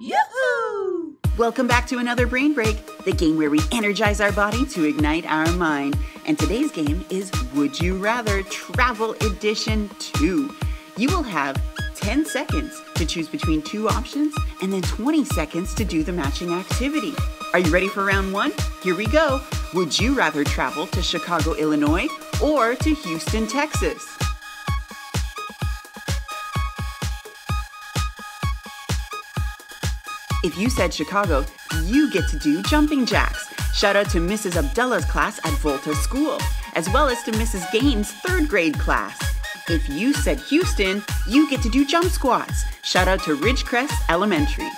Yoo-hoo! Welcome back to another Brain Break, the game where we energize our body to ignite our mind. And today's game is Would You Rather Travel Edition 2. You will have 10 seconds to choose between two options and then 20 seconds to do the matching activity. Are you ready for round one? Here we go. Would you rather travel to Chicago, Illinois or to Houston, Texas? If you said Chicago, you get to do jumping jacks. Shout out to Mrs. Abdallah's class at Volta School, as well as to Mrs. Gaynes' third grade class. If you said Houston, you get to do jump squats. Shout out to Ridgecrest Elementary.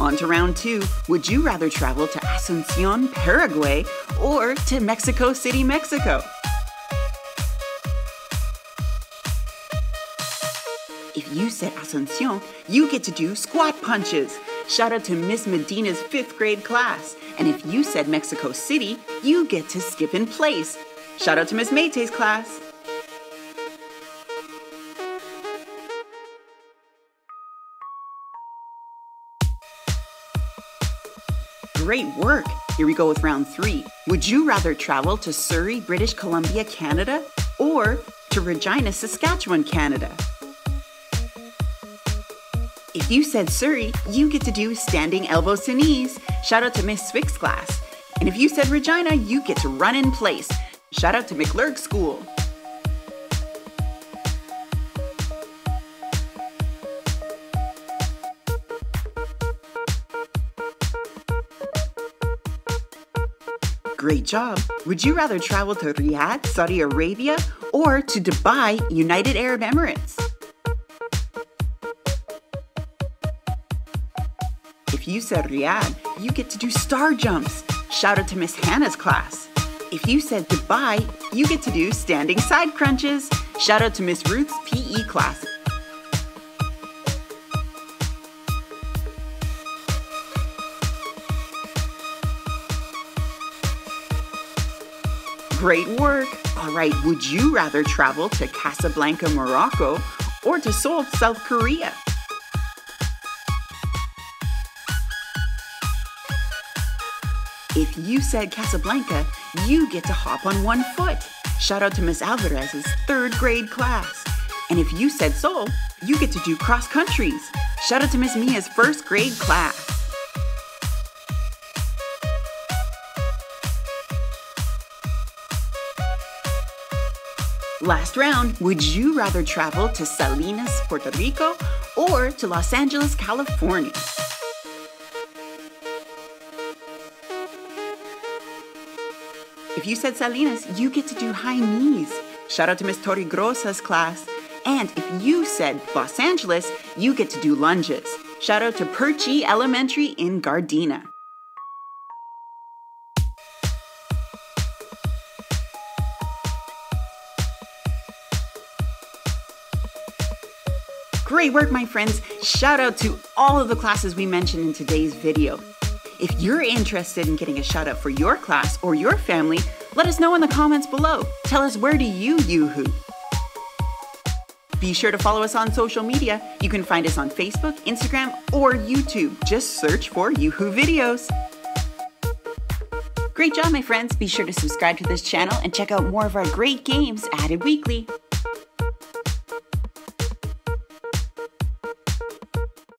On to round two. Would you rather travel to Asuncion, Paraguay, or to Mexico City, Mexico? If you said Asuncion, you get to do squat punches. Shout out to Miss Medina's fifth grade class. And if you said Mexico City, you get to skip in place. Shout out to Miss Mayte's class. Great work! Here we go with round three. Would you rather travel to Surrey, British Columbia, Canada, or to Regina, Saskatchewan, Canada? If you said Surrey, you get to do standing elbows to knees. Shout out to Miss Zwick's class. And if you said Regina, you get to run in place. Shout out to McLurg School. Great job! Would you rather travel to Riyadh, Saudi Arabia, or to Dubai, United Arab Emirates? You said Riyadh, you get to do star jumps. Shout out to Miss Hanna's class. If you said Dubai, you get to do standing side crunches. Shout out to Miss Ruth's PE class. Great work! All right, would you rather travel to Casablanca, Morocco, or to Seoul, South Korea? If you said Casablanca, you get to hop on one foot. Shout out to Miss Alvarez's third grade class. And if you said Seoul, you get to do cross countries. Shout out to Miss Mia's first grade class. Last round, would you rather travel to Salinas, Puerto Rico, or to Los Angeles, California? If you said Salinas, you get to do high knees. Shout out to Miss Torregrosa's class. And if you said Los Angeles, you get to do lunges. Shout out to Purche Elementary in Gardena. Great work, my friends. Shout out to all of the classes we mentioned in today's video. If you're interested in getting a shout out for your class or your family, let us know in the comments below. Tell us where do you yoo-hoo? Be sure to follow us on social media. You can find us on Facebook, Instagram, or YouTube. Just search for UJU Videos. Great job, my friends. Be sure to subscribe to this channel and check out more of our great games added weekly.